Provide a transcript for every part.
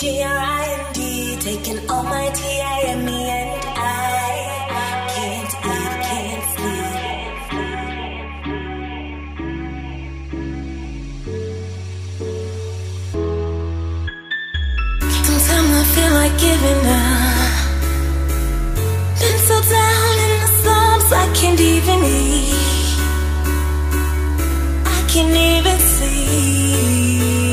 G-R-I-N-D, taking all my T-I-M-E and I can't eat, can't sleep. Sometimes I feel like giving up. Been so down in the I can't even eat. I can't eat see.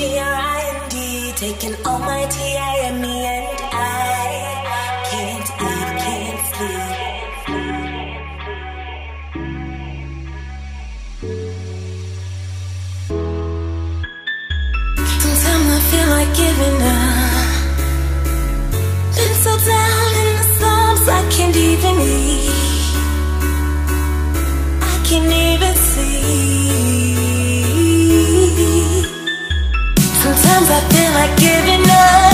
G-R-I-N-D, taking all my T-I-M-E and I can't eat, can't sleep. Sometimes I feel like giving up. Been so down in the slumps, I can't even eat. I feel like giving up.